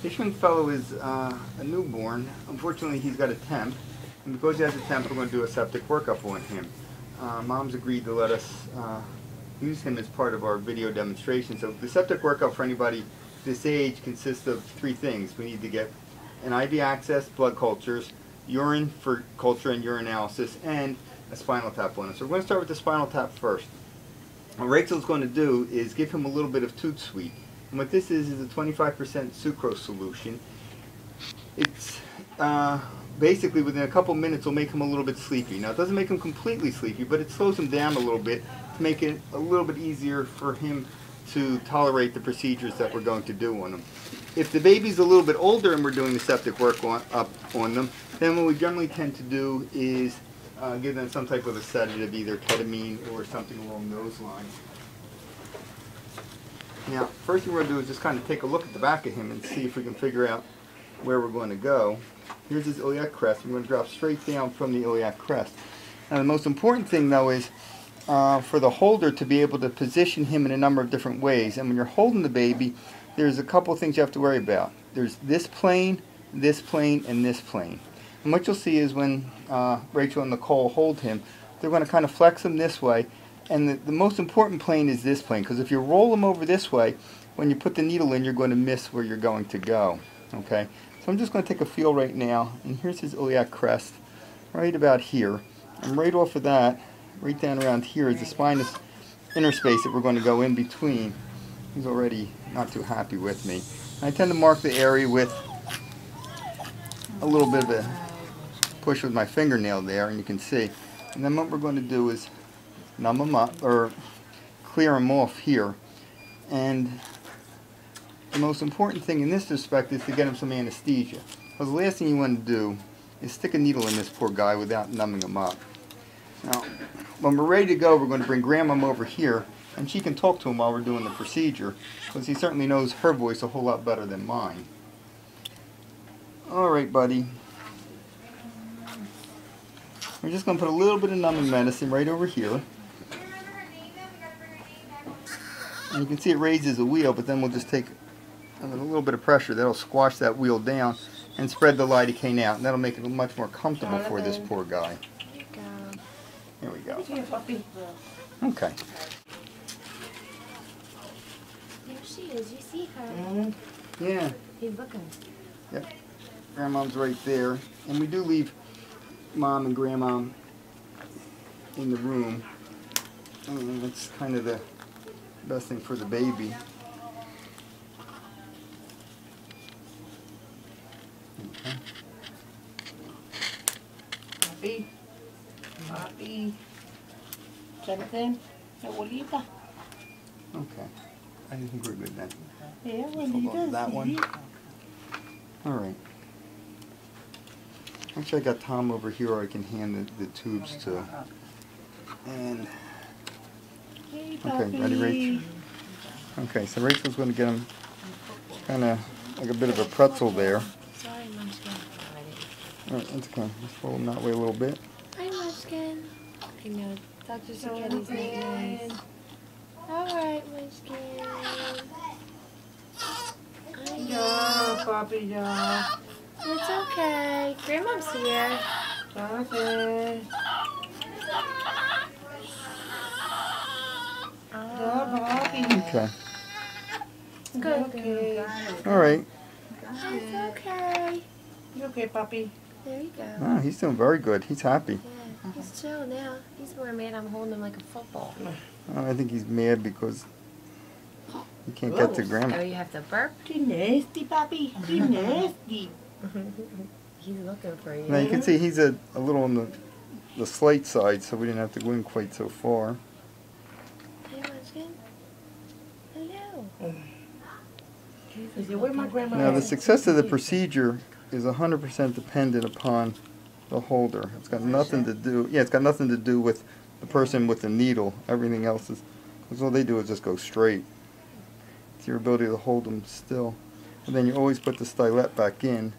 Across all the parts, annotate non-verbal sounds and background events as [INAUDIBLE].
This young fellow is uh, a newborn. Unfortunately, he's got a temp, and because he has a temp, we're going to do a septic workup on him. Uh, Mom's agreed to let us uh, use him as part of our video demonstration. So the septic workup for anybody this age consists of three things. We need to get an IV access, blood cultures, urine for culture and urinalysis, and a spinal tap on him. So we're going to start with the spinal tap first. What Rachel's going to do is give him a little bit of Toot Sweet. And what this is is a 25% sucrose solution. It's uh, basically within a couple minutes will make him a little bit sleepy. Now it doesn't make him completely sleepy, but it slows him down a little bit to make it a little bit easier for him to tolerate the procedures that we're going to do on him. If the baby's a little bit older and we're doing the septic work on, up on them, then what we generally tend to do is uh, give them some type of a sedative, either ketamine or something along those lines. Now, first thing we're going to do is just kind of take a look at the back of him and see if we can figure out where we're going to go. Here's his iliac crest. We're going to drop straight down from the iliac crest. Now, the most important thing, though, is uh, for the holder to be able to position him in a number of different ways. And when you're holding the baby, there's a couple things you have to worry about. There's this plane, this plane, and this plane. And what you'll see is when uh, Rachel and Nicole hold him, they're going to kind of flex him this way. And the, the most important plane is this plane, because if you roll them over this way, when you put the needle in, you're going to miss where you're going to go. Okay, so I'm just going to take a feel right now, and here's his iliac crest, right about here. And right off of that, right down around here is the spinous interspace that we're going to go in between. He's already not too happy with me. I tend to mark the area with a little bit of a push with my fingernail there, and you can see. And then what we're going to do is numb them up, or clear them off here. And the most important thing in this respect is to get him some anesthesia. Because the last thing you want to do is stick a needle in this poor guy without numbing him up. Now, when we're ready to go, we're going to bring Grandma over here, and she can talk to him while we're doing the procedure, because he certainly knows her voice a whole lot better than mine. All right, buddy. We're just going to put a little bit of numbing medicine right over here. You can see it raises a wheal, but then we'll just take a little bit of pressure. That'll squash that wheal down and spread the lidocaine out. And that'll make it much more comfortable for this poor guy. Here we go. Okay. There she is. You see her. Mm, yeah. He's looking. Yep. Grandmom's right there. And we do leave mom and grandma in the room. And that's kind of the best thing for the baby. Okay. Papi. Papi. Jonathan. Abuelita. Okay. I think we're good then. Yeah, hold on to abuelita. that one. All right. Actually, I got Tom over here. I can hand the, the tubes to. And Hey, Okay, ready, Rachel? Okay, so Rachel's going to get him kind of like a bit of a pretzel there. Sorry, Munchkin. All right, that's okay. Just fold him that way a little bit. Hi, Munchkin. I know. Dr. Sacchetti's nicknames. All right, Munchkin. I know. Ya, papi, ya. It's okay. Grandma's here. Jonathan. Ya, papi. Okay. Good. Okay. All right. It's okay. You okay, papi? There you go. Oh, he's doing very good. He's happy. Yeah, he's chill now. He's more mad I'm holding him like a football. Oh, I think he's mad because he can't get to grandma. Oh, grandma. you have to burp? Too nasty, puppy. Too [LAUGHS] nasty. He's looking for you. Now you can see he's a, a little on the the slight side, so we didn't have to go in quite so far. Hey, Munchkin. Hello. He said, where my grandma Now the success of the procedure is 100% dependent upon the holder. It's got nothing to do. Yeah, it's got nothing to do with the person with the needle. Everything else is because all they do is just go straight. It's your ability to hold them still, and then you always put the stylet back in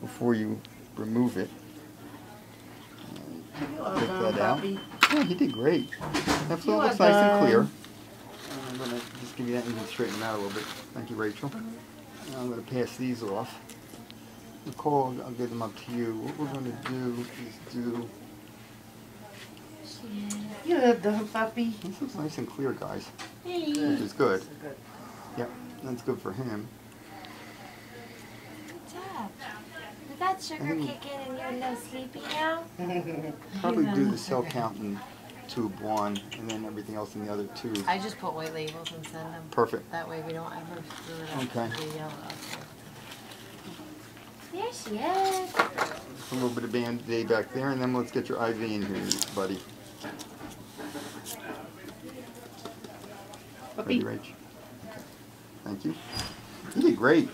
before you remove it. You Take that out. Yeah, he did great. That fluid looks nice and clear. Uh, I'm gonna just give you that and straighten them out a little bit. Thank you, Rachel. Now I'm going to pass these off. Nicole, I'll give them up to you. What we're going to do is do. You're the puppy. This looks nice and clear, guys, Hey. which is good. Good. Yep, that's good for him. What's up? Did that sugar think- kick in and you're a little sleepy now? [LAUGHS] Probably do the [LAUGHS] cell count in tube one, and then everything else in the other tube. I just put white labels and send them. Perfect. That way we don't ever screw it up. Okay. The yellow. There she is. A little bit of Band-Aid back there, and then let's get your IV in here, buddy. Ready, Rach? Okay. Thank you. You did great.